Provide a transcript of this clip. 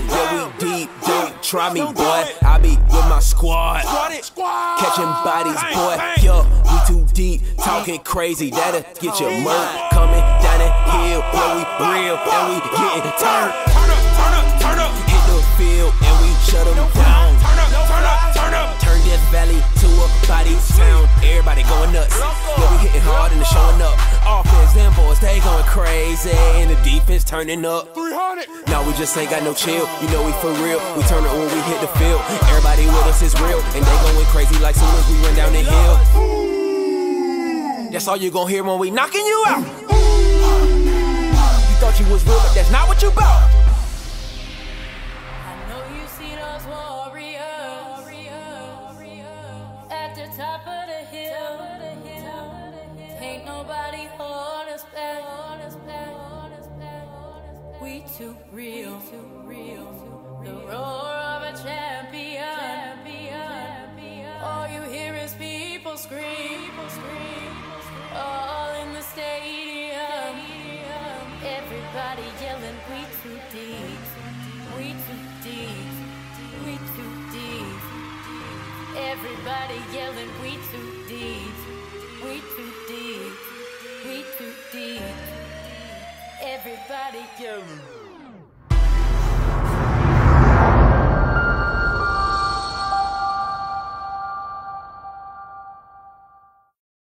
hill, yeah, we deep. Don't try me, boy. I be with my squad. Squad catching bodies, boy. Yo, we too deep. Talking crazy, that'll get your murk. Coming down the hill, yeah, we real, and we getting turned. Crazy. And the defense turning up. 300. Now we just ain't got no chill. You know we for real. We turn it when we hit the field. Everybody with us is real. And they going crazy like soon as we run down the hill. That's all you gonna hear when we knocking you out. You thought you was real, but that's not what you bout. I know you see those warriors at the top of the hill. Ain't nobody hold We too real. The roar of a champion. All you hear is people scream. All in the stadium. Everybody yelling, we too deep. We too deep. We too deep. Everybody yelling, we too deep. We too deep. We too deep. Everybody yelling.